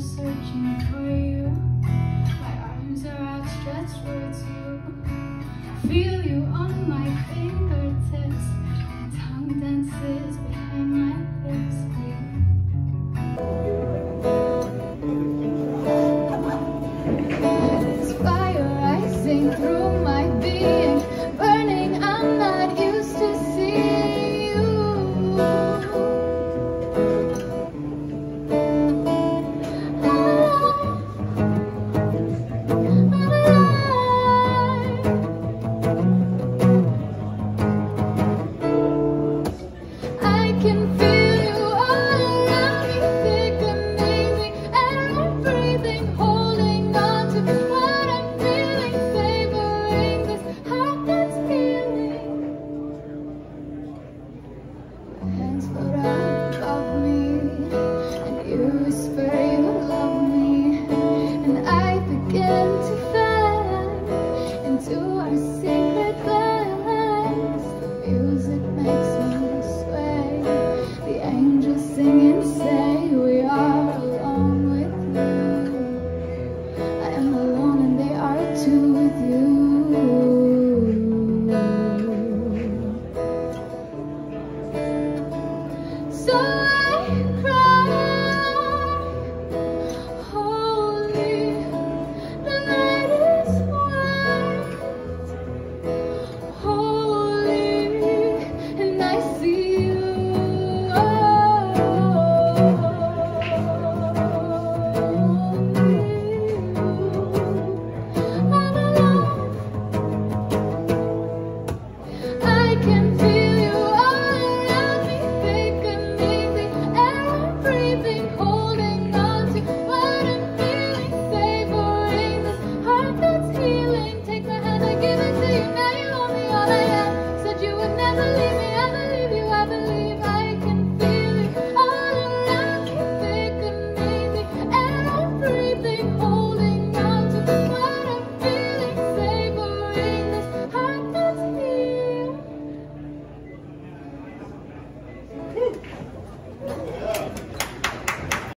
searching for you. My arms are outstretched towards you. I feel you transfer Woo!